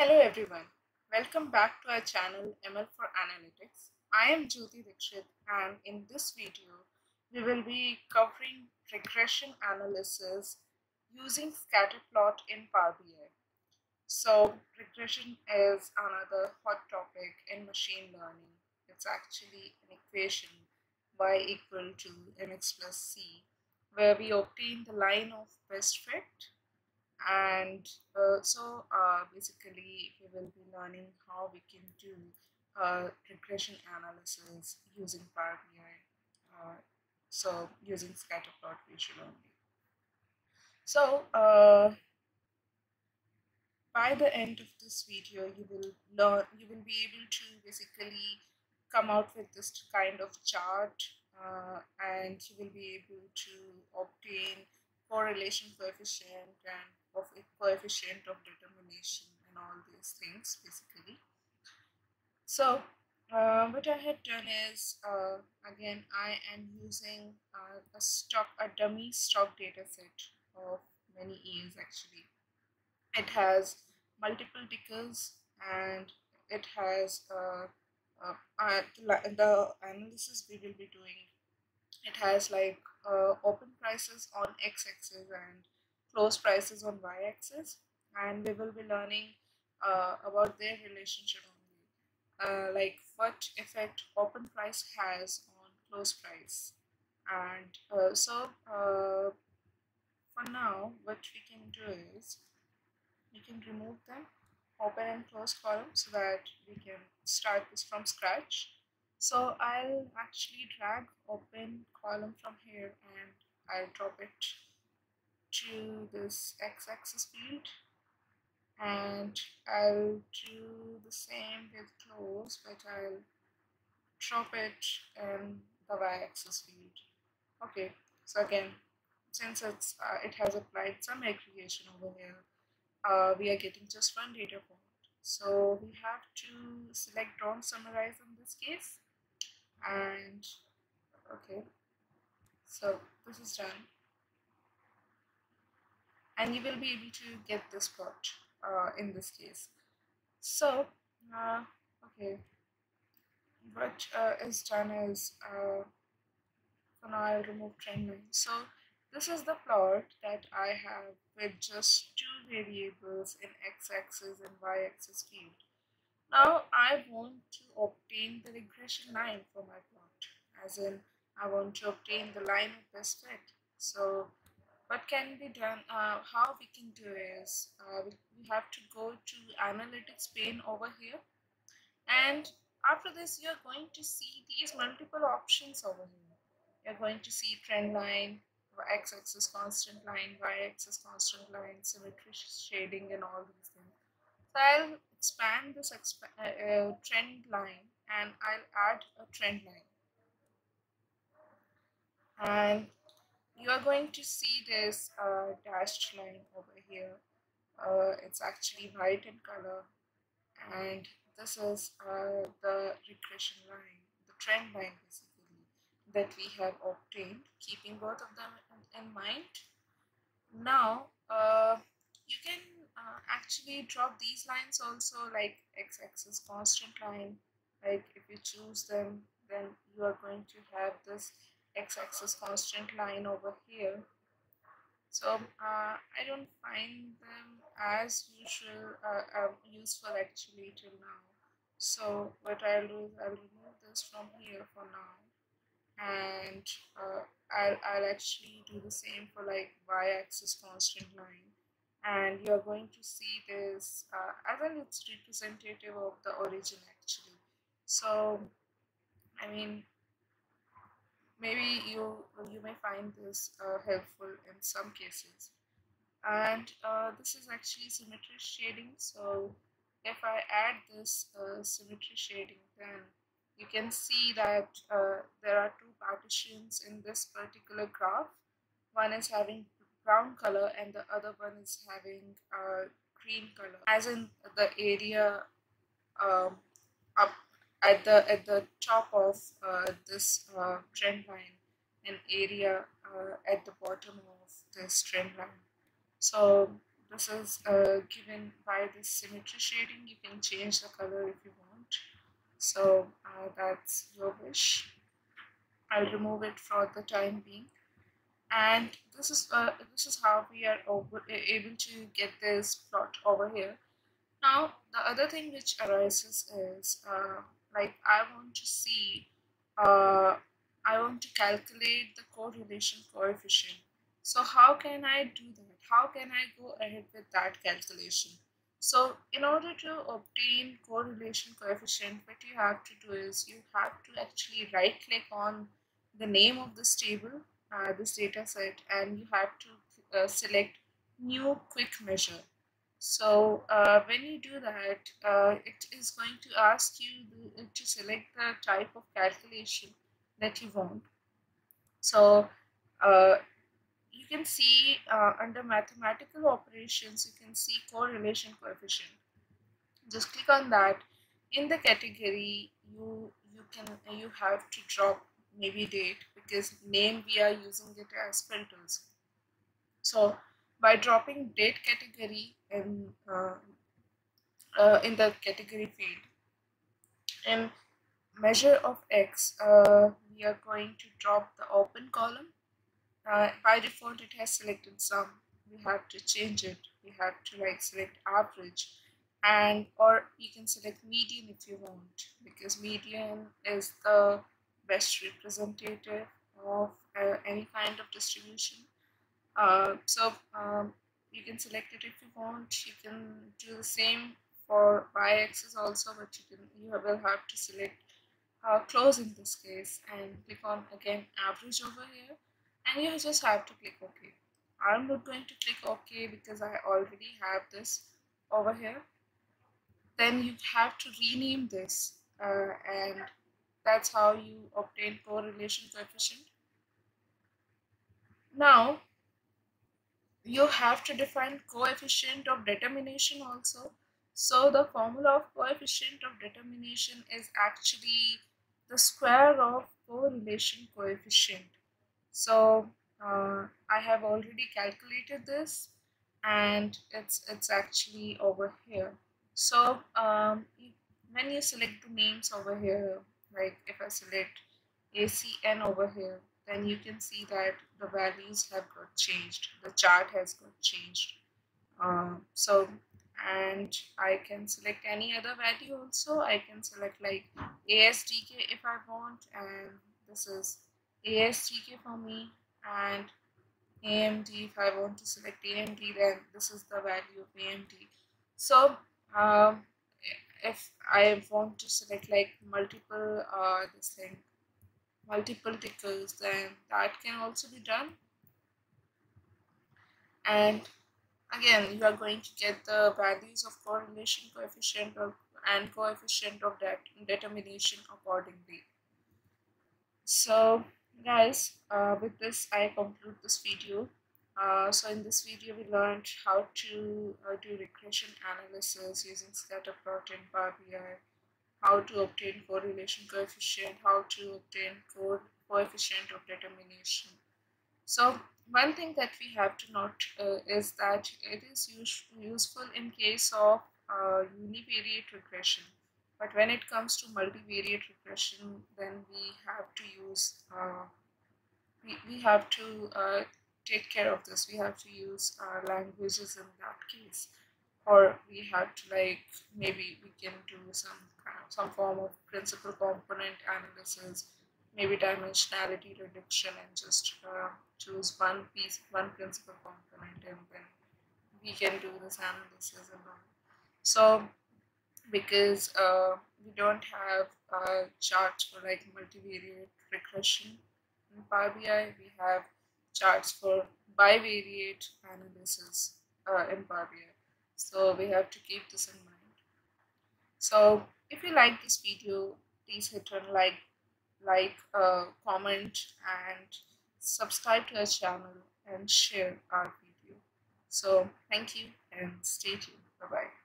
Hello everyone, welcome back to our channel ML for Analytics. I am Jyoti Dikshit and in this video we will be covering regression analysis using scatterplot in Power BI. So regression is another hot topic in machine learning. It's actually an equation y equal to mx plus c where we obtain the line of best fit and uh, so uh, basically we will be learning how we can do uh, regression analysis using Power BI uh, so using scatterplot visual only. So uh, by the end of this video you will learn you will be able to basically come out with this kind of chart uh, and you will be able to obtain correlation coefficient and of coefficient of determination and all these things basically. So uh, what I had done is uh, again I am using uh, a stock a dummy stock data set of many years actually. It has multiple tickers and it has uh, uh, uh, the, the analysis we will be doing it has like uh, open prices on x-axis and close prices on y-axis and we will be learning uh, about their relationship only uh, like what effect open price has on close price. And uh, so uh, for now what we can do is we can remove them open and close column so that we can start this from scratch so I'll actually drag open column from here and I'll drop it to this x-axis field. And I'll do the same with close but I'll drop it in the y-axis field. Okay so again since it's uh, it has applied some aggregation over here uh, we are getting just one data point. So we have to select don't summarize in this case and okay. So this is done. And you will be able to get this plot uh, in this case. So uh, okay. What uh, is done is uh, now I'll remove trend line. So this is the plot that I have with just two variables in x-axis and y-axis field now I want to obtain the regression line for my plot as in I want to obtain the line of best fit. So what can be done, uh, how we can do is uh, we, have to go to analytics pane over here and after this you're going to see these multiple options over here. You're going to see trend line, x-axis constant line, y-axis constant line, symmetry shading and all these things. So I'll expand this exp uh, uh, trend line and I'll add a trend line. And you are going to see this uh, dashed line over here. Uh, it's actually white in color and this is uh, the regression line, the trend line basically that we have obtained, keeping both of them in, in mind. Now, uh, you can uh, actually drop these lines also like x-axis constant line like if you choose them then you are going to have this x-axis constant line over here. So uh, I don't find them as usual uh, uh, useful actually till now. So what I'll do is I'll remove this from here for now. And uh, I'll, I'll actually do the same for like y-axis constant line and you're going to see this uh, as in it's representative of the origin actually. So I mean maybe you you may find this uh, helpful in some cases. And uh, this is actually symmetry shading so if I add this uh, symmetry shading then you can see that uh, there are two partitions in this particular graph. One is having brown color and the other one is having a green color. As in the area um, up at the at the top of uh, this uh, trend line and area uh, at the bottom of this trend line. So this is uh, given by this symmetry shading. You can change the color if you want. So uh, that's your wish. I'll remove it for the time being and this is uh, this is how we are over, able to get this plot over here. Now the other thing which arises is uh, like I want to see uh, I want to calculate the correlation coefficient. So how can I do that? How can I go ahead with that calculation? So in order to obtain correlation coefficient what you have to do is you have to actually right click on the name of this table uh, this data set and you have to uh, select new quick measure. So uh, when you do that uh, it is going to ask you to select the type of calculation that you want. So uh, you can see uh, under mathematical operations you can see correlation coefficient. Just click on that. In the category you you can you have to drop maybe date because name we are using it as filters so by dropping date category in uh, uh, in the category field and measure of x uh, we are going to drop the open column. Uh, by default it has selected sum we have to change it. We have to like select average and or you can select median if you want because median is the best representative of uh, any kind of distribution. Uh, so um, you can select it if you want. You can do the same for y-axis also, but you can you will have to select uh, close in this case and click on again average over here, and you just have to click OK. I'm not going to click OK because I already have this over here. Then you have to rename this uh, and that's how you obtain correlation coefficient. Now, you have to define coefficient of determination also. So the formula of coefficient of determination is actually the square of correlation coefficient. So uh, I have already calculated this and it's it's actually over here. So um, when you select the names over here, like if I select ACN over here then you can see that the values have got changed. The chart has got changed. Uh, so and I can select any other value also. I can select like ASDK if I want and this is ASDK for me and AMD if I want to select AMD then this is the value of AMD so um, if I want to select like multiple uh, this thing multiple tickers then that can also be done. And again you are going to get the values of correlation coefficient of, and coefficient of that determination accordingly. So guys uh, with this I conclude this video uh, so in this video we learned how to uh, do regression analysis using scatter plot in Power BI, how to obtain correlation coefficient, how to obtain co coefficient of determination. So one thing that we have to note uh, is that it is use useful in case of uh, univariate regression. But when it comes to multivariate regression, then we have to use uh, we, we have to uh, take care of this. We have to use our languages in that case. Or we have to like maybe we can do some some form of principal component analysis maybe dimensionality reduction and just uh, choose one piece one principal component and then we can do this analysis and all. So because uh, we don't have uh, charts for like multivariate regression in Power BI we have charts for bivariate analysis uh, BI. So we have to keep this in mind. So if you like this video, please hit on like, like, uh, comment and subscribe to our channel and share our video. So thank you and stay tuned. Bye bye.